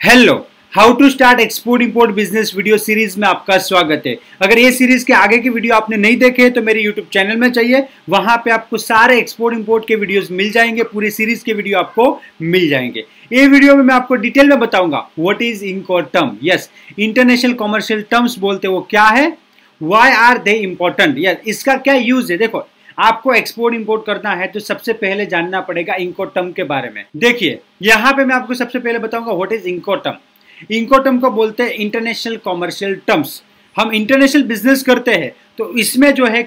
Hello how to start export import business video series में आपका स्वागत है। अगर ये सीरीज़ के आगे की वीडियो आपने नहीं देखे तो मेरे यूट्यूब चैनल में चाहिए वहाँ पे आपको सारे एक्सपोर्ट इंपोर्ट के वीडियोस मिल जाएँगे, पूरी सीरीज़ के वीडियो आपको मिल जाएँगे। ये वीडियो में मैं आपको डिटेल में बताऊँगा what is incoterms international commercial terms बोलते वो क्या है? Why are they important yes इसका क्या यूज़ है? देखो आपको एक्सपोर्ट इंपोर्ट करना है तो सबसे पहले जानना पड़ेगा इंकोटम के बारे में। देखिए, यहाँ पे मैं आपको सबसे पहले बताऊँगा व्हाट इज़ इंकोटम इंकोटम को बोलते हैं इंटरनेशनल कॉमर्शियल टर्म्स हम इंटरनेशनल बिज़नेस करते हैं तो इसमें जो है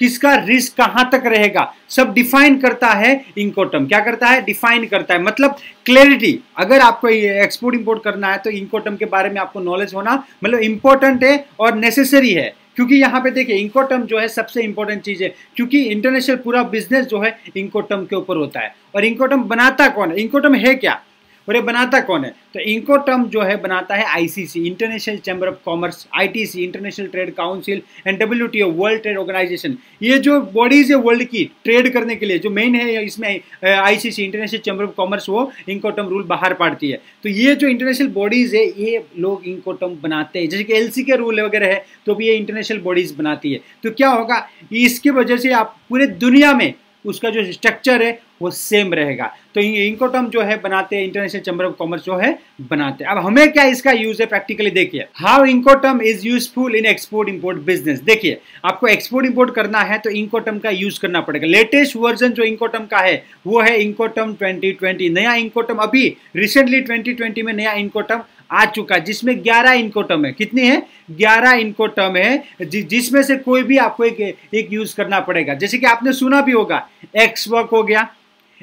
किसका रिस्क कहाँ तक रहेगा, सब डिफाइन करता है इंकोटम क्या करता है? डिफाइन करता है। मतलब क्लैरिटी अगर आपको एक्सपोर्ट इंपोर्ट करना है तो इंकोटम के बारे में आपको नॉलेज होना मतलब इंपॉर्टेंट है और नेसेसरी है। क्योंकि यहाँ पे देखिए इंकोटम जो है सबसे इंपॉर्टेंट चीज़ है, क्योंकि इंटरनेशनल पूरा बिज़नेस जो है इंकोटम के ऊपर होता है। और इंकोटम बनाता कौन है? इंकोटम है क्या? और ये बनाता कौन है? तो इनको टर्म जो है बनाता है ICC international chamber of commerce ITC international trade council and WTO world trade organization ये जो बॉडीज है वर्ल्ड की ट्रेड करने के लिए, जो मेन है इसमें ICC international chamber of commerce वो इनको टर्म रूल बाहर पाड़ती है। तो ये जो इंटरनेशनल बॉडीज है, ये लोग इनको टर्म बनाते हैं। जैसे कि एलसी के रूल वगैरह है तो भी ये इंटरनेशनल बॉडीज बनाती है। तो क्या होगा, इसकी वजह से आप पूरे दुनिया में उसका जो स्ट्रक्चर है, वो सेम रहेगा। तो इंकोटम जो है बनाते हैं इंटरनेशनल चैम्बर ऑफ़ कॉमर्स जो है, बनाते हैं। अब हमें क्या इसका यूज़ है प्रैक्टिकली देखिए how incoterm is useful in export import business देखिए, आपको एक्सपोर्ट इंपोर्ट करना है तो इंकोटम का यूज़ करना पड़ेगा। लेटेस्ट वर्जन जो इंकोटम का है, वो है इंकोटम 2020 नया इंकोटम अभी रिसेंटली 2020 में नया इंकोटम आ चुका जिसमें 11 इनको टर्म है। कितनी है? 11 इनको टर्म है जि, जिसमें से कोई भी आपको एक एक यूज़ करना पड़ेगा। जैसे कि आपने सुना भी होगा एक्स वर्क हो गया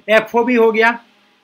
एफ़ हो गया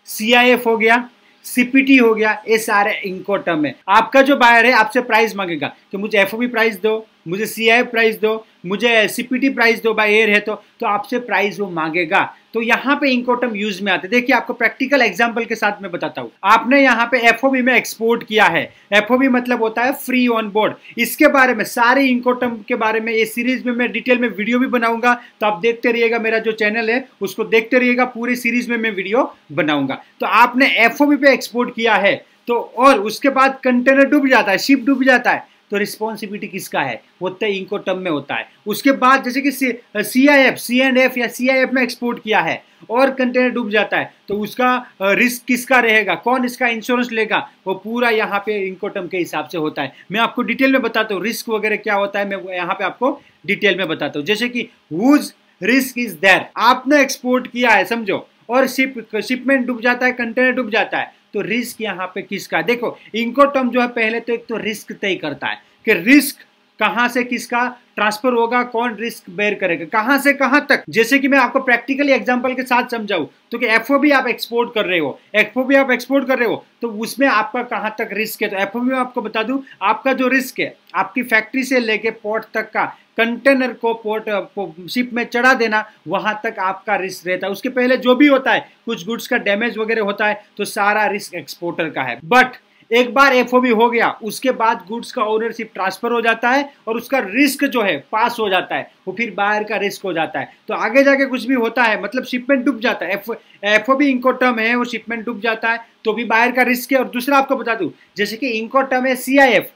सीआईएफ हो गया सीपीटी हो गया ये सारे इनको टर्म है। आपका जो बायर है आपसे प्राइस मांगेगा कि मुझे एफओबी प्राइस दो। मुझे सी आई प्राइस दो, मुझे सीपीटी प्राइस दो बाई एयर है तो तो आपसे प्राइस वो मांगेगा। तो यहाँ पे इंकोटम यूज़ में आते देखिए, आपको प्रैक्टिकल एग्जांपल के साथ मैं बताता हूँ। आपने यहाँ पे एफ़ में एक्सपोर्ट किया है। FOB मतलब होता है फ्री ऑन बोर्ड इसके बारे में, सारे इंकोटम के बारे में, ये सीरीज़ में मैं डिटेल में वीडियो भी बनाऊँगा। तो आप देखते रहिएगा, मेरा जो चैनल है, उसको देखते रहिएगा, पूरी सीरीज़ में मैं वीडियो बनाऊँगा। तो आपने FOB पे एक्सपोर्ट किया है। तो और उसके बाद कंटेनर डूब जाता है शिप डूब जाता है। तो रिस्पॉन्सिबिलिटी किसका है? वो तय इनको टर्म में होता है। उसके बाद जैसे कि C I F C and F या सी आई एफ़ में एक्सपोर्ट किया है और कंटेनर डूब जाता है तो उसका रिस्क किसका रहेगा? कौन इसका इंश्योरेंस लेगा? वो पूरा यहाँ पे इनकोटम के हिसाब से होता है। मैं आपको डिटेल में बताता हूँ रिस्क वगैरह क्या होता है, मैं यहाँ पे आपको डिटेल में बताता हूँ। जैसे कि हुज रिस्क इज़ देर आपने एक्सपोर्ट किया है, समझो, और शिप शिपमेंट डूब जाता है कंटेनर डूब जाता है। तो रिस्क यहाँ पे किसका? देखो, इनको टर्म जो है, पहले तो एक तो रिस्क तय करता है कि रिस्क कहाँ से किसका ट्रांसफ़र होगा, कौन रिस्क बेयर करेगा, कहाँ से कहाँ तक? जैसे कि मैं आपको प्रैक्टिकली एग्जांपल के साथ समझाऊं तो कि एफ़ भी आप एक्सपोर्ट कर रहे हो एफ़ भी आप एक्सपोर्ट कर रहे हो तो उसमें आपका कहाँ तक रिस्क है? तो एफ़ में आपको बता दूँ, आपका जो रिस्क है, आपकी फैक्ट्री से लेके पोर्ट तक का कंटेनर को पोर्ट शिप में चढ़ा देना, वहाँ तक आपका रिस्क रहता है। उसके पहले जो भी होता है, कुछ गुड्स का डैमेज वगैरह होता है तो सारा रिस्क एक्सपोर्टर का है। बट एक बार एफओबी हो गया, उसके बाद गुड्स का ओनरशिप ट्रांसफ़र हो जाता है और उसका रिस्क जो है पास हो जाता है, वो फिर बायर का रिस्क हो जाता है। तो आगे जाके कुछ भी होता है मतलब शिपमेंट डूब जाता है। एफ़ एफ़ इनको टर्म है, वो शिपमेंट डूब जाता है तो भी बायर का रिस्क है। और दूसरा आपको बता दूँ, जैसे कि इनको टर्म है सीआईएफ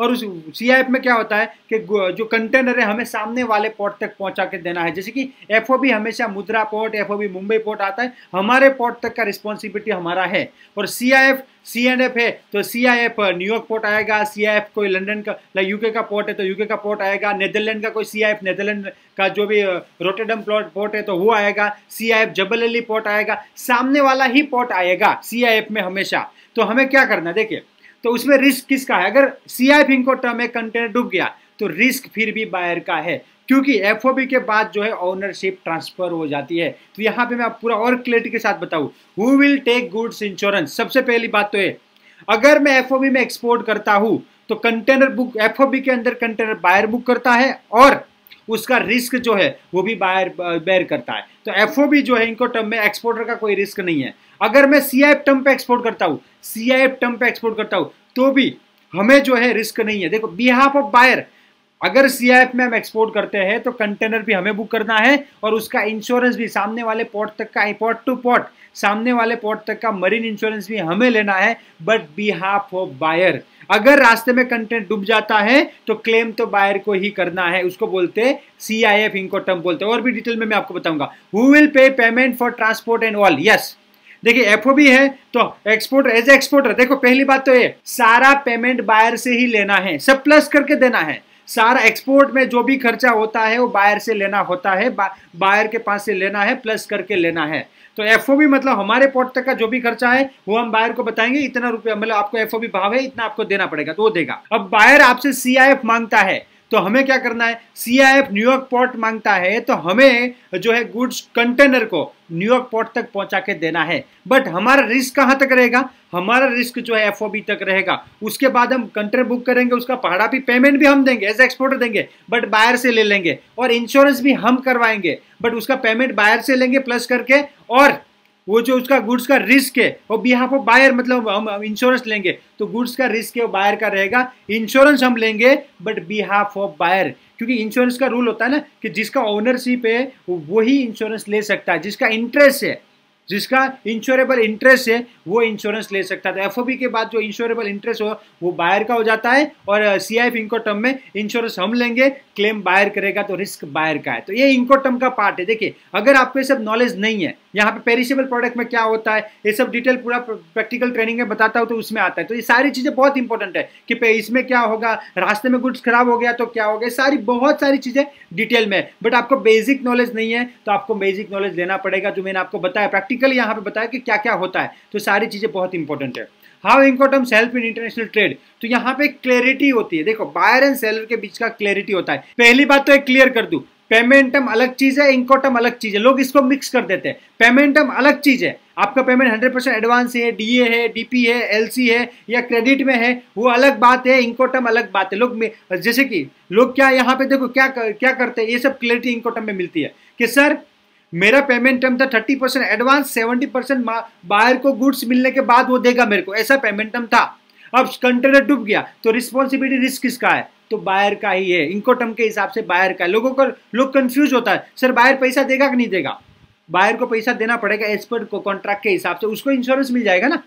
और उस सी आई एफ़ में क्या होता है कि जो कंटेनर है, हमें सामने वाले पोर्ट तक पहुँचा के देना है। जैसे कि एफ़ ओ बी हमेशा Mundra port F O B Mumbai port आता है। हमारे पोर्ट तक का रिस्पॉन्सिबिलिटी हमारा है। और C I F C N F है तो C I F New York port आएगा सी आई एफ़ कोई लंडन का यूके का पोर्ट है तो यूके का पोर्ट आएगा नेदरलैंड का कोई सी आई एफ़ नेदरलैंड का जो भी रोटेडम प्लॉट पोर्ट है तो वो आएगा C I F Jebel Ali port आएगा, सामने वाला ही पोर्ट आएगा सी आई एफ़ में हमेशा। तो हमें क्या करना है? देखिए तो उसमें रिस्क किसका है? अगर सी आई फिंको टर्म में कंटेनर डूब गया तो रिस्क फिर भी बायर का है। क्योंकि एफ़ के बाद जो है ओनरशिप ट्रांसफ़र हो जाती है। तो यहाँ पे मैं आप पूरा और क्लियरिटी के साथ बताऊँ। Who will take goods insurance सबसे पहली बात तो है अगर मैं एफ़ में एक्सपोर्ट करता हूँ तो कंटेनर बुक एफ़ के अंदर कंटेनर बायर बुक करता है और उसका रिस्क जो है, वो भी बायर बेयर करता है। तो एफ़ जो है, इनको टर्म में एक्सपोर्टर का कोई रिस्क नहीं है। अगर मैं सी आई टर्म पे एक्सपोर्ट करता हूँ सी आई टर्म पे एक्सपोर्ट करता हूँ तो भी हमें जो है रिस्क नहीं है। देखो बिहाफ ऑफ़ बायर अगर सीआईएफ में हम एक्सपोर्ट करते हैं तो कंटेनर भी हमें बुक करना है और उसका इंश्योरेंस भी सामने वाले पोर्ट तक का पोर्ट टू पोर्ट सामने वाले पोर्ट तक का मरीन इंश्योरेंस भी हमें लेना है बट बिहाफ ऑफ़ बायर अगर रास्ते में कंटेंट डूब जाता है तो क्लेम तो बायर को ही करना है, उसको बोलते सी आई एफ़ इनको टर्म बोलते और भी डिटेल में मैं आपको बताऊँगा। Who will pay payment for transport and all yes देखिए एफओबी है तो एक्सपोर्टर एज एक्सपोर्टर देखो पहली बात तो ये सारा पेमेंट बायर से ही लेना है सब प्लस करके देना है। सारा एक्सपोर्ट में जो भी खर्चा होता है वो बायर से लेना होता है बा, बायर के पास से लेना है प्लस करके लेना है। तो एफओबी मतलब हमारे पोर्ट तक का जो भी खर्चा है वो हम बायर को बताएँगे इतना रुपया मतलब आपको एफ़ भाव है इतना आपको देना पड़ेगा तो वो देगा। अब बायर आपसे सीआईएफ माँगता है तो हमें क्या करना है? सीआईएफ न्यूयॉर्क पोर्ट माँगता है तो हमें जो है गुड्स कंटेनर को न्यूयॉर्क पोर्ट तक पहुँचा के देना है। बट हमारा रिस्क कहाँ तक रहेगा? हमारा रिस्क जो है एफओबी तक रहेगा। उसके बाद हम कंटेनर बुक करेंगे, उसका पहाड़ा भी पेमेंट भी हम देंगे एज एक्सपोर्टर देंगे बट बायर से ले लेंगे। और इंश्योरेंस भी हम करवाएँगे बट उसका पेमेंट बायर से लेंगे प्लस करके, और वो जो उसका गुड्स का रिस्क है वो बिहाफ ऑफ़ बायर मतलब हम इंश्योरेंस लेंगे तो गुड्स का रिस्क है वो बायर का रहेगा। इंश्योरेंस हम लेंगे बट बिहाफ ऑफ़ बायर क्योंकि इंश्योरेंस का रूल होता है ना, कि जिसका ओनरशिप है वही इंश्योरेंस ले सकता है, जिसका इंटरेस्ट है। जिसका इंश्योरेबल इंटरेस्ट है, वो इंश्योरेंस ले सकता था। एफ़ के बाद जो इंश्योरेबल इंटरेस्ट हो, वो बायर का हो जाता है और सी आई टर्म में इंश्योरेंस हम लेंगे क्लेम बायर करेगा तो रिस्क बायर का है। तो ये इनको टर्म का पार्ट है। देखिए, अगर आपको सब नॉलेज नहीं है, यहाँ पे पेरिशेबल प्रोडक्ट में क्या होता है, ये सब डिटेल पूरा प्रैक्टिकल ट्रेनिंग में बताता हूँ तो उसमें आता है। तो ये सारी चीज़ें बहुत इंपॉर्टेंट है कि इसमें क्या होगा, रास्ते में गुड्स खराब हो गया तो क्या हो गया सारी बहुत सारी चीज़ें डिटेल में बट आपको बेसिक नॉलेज नहीं है तो आपको बेसिक नॉलेज लेना पड़ेगा जो मैंने आपको बताया। प्रैक्टिकली यहाँ पे बताया कि क्या क्या होता है। तो सारी चीज़ें बहुत इंपॉर्टेंट है। How Incoterms help in international trade तो यहाँ पे क्लैरिटी होती है। देखो बायर एंड सेलर के बीच का क्लैरिटी होता है। पहली बात तो एक क्लियर कर दू। पेमेंटम अलग चीज़ है इनकोटम अलग चीज़ है। लोग इसको मिक्स कर देते हैं। पेमेंटम अलग चीज़ है। आपका पेमेंट हंड्रेड परसेंट एडवांस है डीए है डीपी है एलसी है, या क्रेडिट में है, वो अलग बात है इनकोटम अलग बात है। लोग जैसे कि लोग क्या यहाँ पे देखो, क्या क्या करते हैं? ये सब क्लैरिटी इनकोटम में मिलती है। कि सर मेरा पेमेंट टर्म था thirty percent advance seventy percent buyer को गुड्स मिलने के बाद वो देगा मेरे को। ऐसा पेमेंट टर्म था। अब कंटेनर डूब गया तो रिस्पॉन्सिबिलिटी रिस्क किसका है? तो बायर का ही है। इनको टर्म के हिसाब से बायर का है। लोगों को, लोग कंफ्यूज होता है। सर बायर पैसा देगा कि नहीं देगा? बायर को पैसा देना पड़ेगा एज पर कॉन्ट्रैक्ट के हिसाब से। उसको इंश्योरेंस मिल जाएगा ना?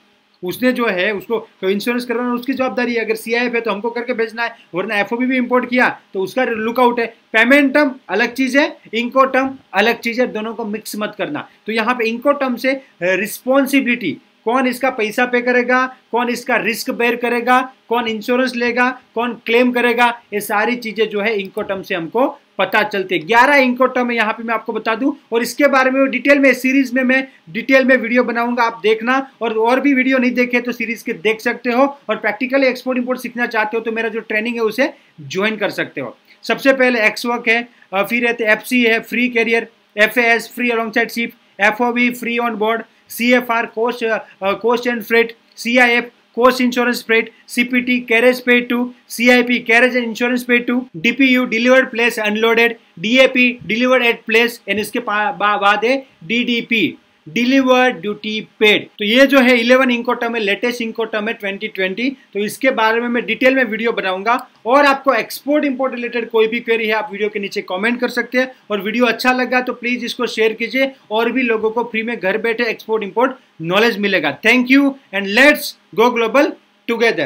उसने जो है, उसको तो इंश्योरेंस करवाना उसकी जवाबदारी है। अगर सी है तो हमको करके भेजना है, वरना एफओबी भी इम्पोर्ट किया तो उसका लुकआउट है। पेमेंट टर्म अलग चीज़ है इनको टर्म अलग चीज़ है, दोनों को मिक्स मत करना। तो यहाँ पे इनको टर्म से रिस्पॉन्सिबिलिटी कौन इसका पैसा पे करेगा, कौन इसका रिस्क बेयर करेगा, कौन इंश्योरेंस लेगा, कौन क्लेम करेगा, ये सारी चीज़ें जो है इनको टर्म से हमको पता चलते ग्यारह इंको टर्म यहाँ पे मैं आपको बता दूँ, और इसके बारे में डिटेल में सीरीज़ में मैं डिटेल में वीडियो बनाऊँगा, आप देखना, और और भी वीडियो नहीं देखे तो सीरीज़ के देख सकते हो, और प्रैक्टिकली एक्सपोर्ट इंपोर्ट सीखना चाहते हो तो मेरा जो ट्रेनिंग है उसे ज्वाइन कर सकते हो। सबसे पहले एक्सवर्क है फिर एफ़ है free carrier FAS free alongside ship F free on board C F R cost cost and freight C I F cost insurance paid CPT carriage paid to C I P carriage and insurance paid to DPU delivered place unloaded D A P delivered at place and इसके बाद है D D P deliver duty paid तो ये जो है 11 Incoterm है latest Incoterm है 2020 तो इसके बारे में मैं डिटेल में वीडियो बनाऊँगा। और आपको एक्सपोर्ट इंपोर्ट रिलेटेड कोई भी क्वेरी है, आप वीडियो के नीचे कमेंट कर सकते हैं। और वीडियो अच्छा लगा तो प्लीज़ इसको शेयर कीजिए। और भी लोगों को फ्री में घर बैठे एक्सपोर्ट इंपोर्ट नॉलेज मिलेगा। Thank you and let's go global together